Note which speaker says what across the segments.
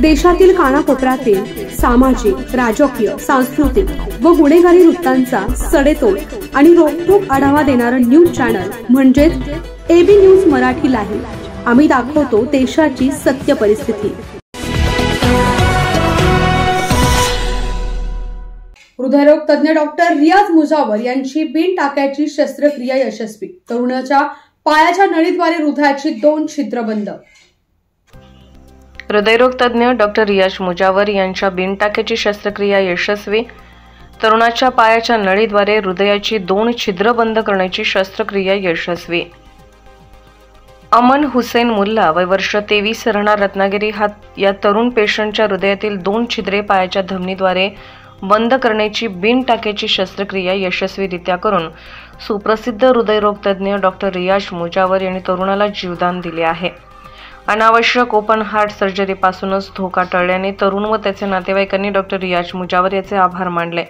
Speaker 1: देशातील कानाकोपऱ्यातील सामाजिक राजकीय सांस्कृतिक व गुन्हेगारी वृत्तांचा सडेतोड आणि रोखोक आढावा देणारं न्यूज चॅनल म्हणजेच एबी न्यूज मराठीलाही आम्ही दाखवतो देशाची सत्य परिस्थिती. हृदयरोग तज्ज्ञ डॉक्टर रियाज मुजावर यांची बिन टाक्याची शस्त्रक्रिया यशस्वी. तरुणाच्या पायाच्या नळीद्वारे हृदयाची दोन छिद्र बंद.
Speaker 2: हृदयरोग तज्ज्ञ डॉक्टर रियाज मुजावर यांच्या बिनटाक्याची शस्त्रक्रिया यशस्वी. तरुणाच्या पायाच्या नळीद्वारे हृदयाची दोन छिद्र बंद करण्याची शस्त्रक्रिया यशस्वी. अमन हुसेन मुल्ला वय वर्ष तेवीस राहणार रत्नागिरी हा या तरुण पेशंटच्या हृदयातील दोन छिद्रे पायाच्या धमनीद्वारे बंद करण्याची बिनटाक्याची शस्त्रक्रिया यशस्वीरित्या करून सुप्रसिद्ध हृदयरोगतज्ञ डॉक्टर रियाज मुजावर यांनी तरुणाला जीवदान दिले आहे. अनावश्यक ओपन हार्ट सर्जरीपासूनच धोका टळल्याने तरुण व त्याचे नातेवाईकांनी डॉक्टर रियाज मुजावर याचे आभार मानले.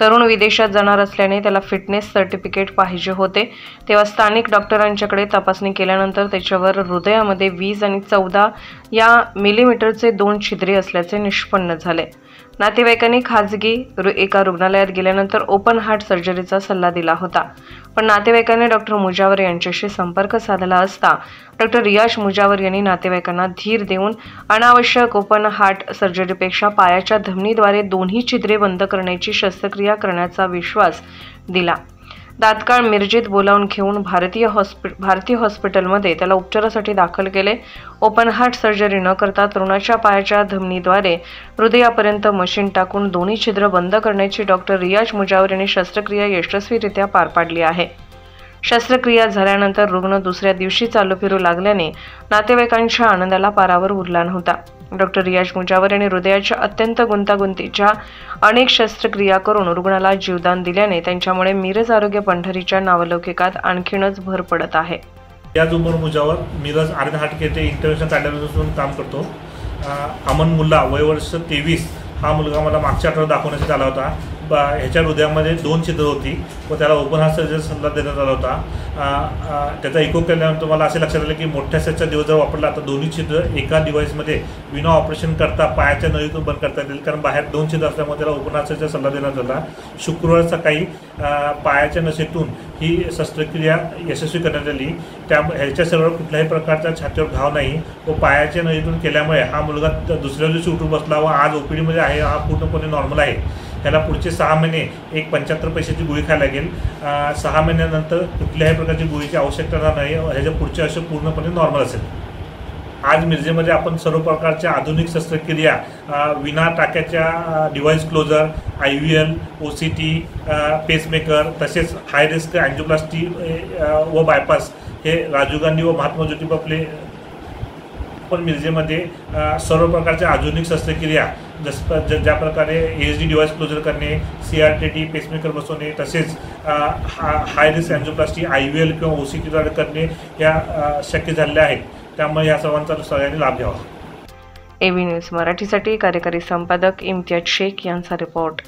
Speaker 2: तरुण विदेशात जाणार असल्याने त्याला फिटनेस सर्टिफिकेट पाहिजे होते. तेव्हा स्थानिक डॉक्टरांच्याकडे तपासणी केल्यानंतर त्याच्यावर हृदयामध्ये वीस आणि चौदा या मिलीमीटरचे दोन छिद्रे असल्याचे निष्पन्न झाले. नातेवाईकांनी खाजगी एका रुग्णालयात गेल्यानंतर ओपन हार्ट सर्जरीचा सल्ला दिला होता. पण नातेवाईकांनी डॉक्टर मुजावर यांच्याशी संपर्क साधला असता डॉक्टर रियाज मुजावर यांनी नातेवाईकांना धीर देऊन अनावश्यक ओपन हार्ट सर्जरीपेक्षा पायाच्या धमनीद्वारे दोन्ही छिद्रे बंद करण्याची शस्त्रक्रिया करण्याचा विश्वास दिला. तात्काळ मिरजेत बोलावून घेऊन भारतीय हॉस्पि भारतीय हॉस्पिटलमध्ये त्याला उपचारासाठी दाखल केले. ओपन हार्ट सर्जरी न करता तरुणाच्या पायाच्या धमनीद्वारे हृदयापर्यंत मशीन टाकून दोन्ही छिद्र बंद करण्याची डॉक्टर रियाज मुजावर यांनी शस्त्रक्रिया यशस्वीरित्या पार पाडली आहे. शस्त्रक्रिया झाल्यानंतर रुग्ण दुसऱ्या दिवशी चालू फिरू लागल्याने नातेवाईकांच्या आनंदाला पारावर उरला नव्हता. डॉक्टर रियाज मुजावर यांनी हृदयाच्या अत्यंत गुंतागुंतीच्या अनेक शस्त्रक्रिया करून रुग्णाला जीवदान दिल्याने त्यांच्यामुळे मिरज आरोग्य पंढरीच्या नावलौकिकात आणखीनच भर पडत आहे.
Speaker 3: या उमर मुजावर मिरज आर्ध हार्ट केअरचे इंटरनॅशनल कार्डिओलॉजिस्टून काम करतो. अमन मुल्ला वय वर्ष तेवीस हा मुलगा मला मागच्या आठवड्यात दाखवण्यासाठी आला होता. बा ह्याच्या हृदयामध्ये दोन छिद्र होती. व त्याला ओपन हार्ट सर्जरी सल्ला देण्यात आला होता. त्याचा इको केल्यानंतर मला असे लक्षात आलं की मोठ्या सेटचा दिवस जर वापरला तर दोन्ही छिद्र एका डिव्हाइसमध्ये विना ऑपरेशन करता पायाच्या नळीतून बंद करता येतील. कारण बाहेर दोन छिद्र असल्यामुळे त्याला ओपन हार्ट सर्जरीचा सल्ला देण्यात आला शुक्रवार सकाळी पायाच्या नशेतून ही शस्त्रक्रिया यशस्वी करण्यात आली. त्या ह्याच्या सर्व कुठल्याही प्रकारचा छातीवर घाव नाही व पायाच्या नळीतून केल्यामुळे हा मुलगा दुसऱ्या दिवशी उठून बसला व आज ओपीडीमध्ये आहे. हा पूर्णपणे नॉर्मल आहे. ह्याला पुढचे सहा महिने एक पंच्याहत्तर पैशाची गोळी खायला लागेल. सहा महिन्यानंतर कुठल्याही प्रकारची गोळीची आवश्यकता नाही. ह्याच्या पुढचे असे पूर्णपणे नॉर्मल असेल. आज मिरजेमध्ये आपण सर्व प्रकारच्या आधुनिक शस्त्रक्रिया विना टाक्याच्या device closure I V L O C T pacemaker तसेच हाय रिस्क अँजिओप्लास्टी व बायपास हे राजीव गांधी व महात्मा ज्योतिबा फुले पण मिरजेमध्ये सर्व प्रकारच्या आधुनिक शस्त्रक्रिया जस ज ज्या प्रकारे एच डी डिवाइस क्लोजर करणे C R T T pacemaker बसवणे तसेच हा high risk angioplasty I V L किंवा ओ सी टीद्वारे करणे या शक्य झालेल्या आहेत. त्यामुळे या सर्वांचा सगळ्यांनी लाभ घ्यावा.
Speaker 2: एबी न्यूज मराठीसाठी कार्यकारी संपादक इम्तियाज शेख यांचा रिपोर्ट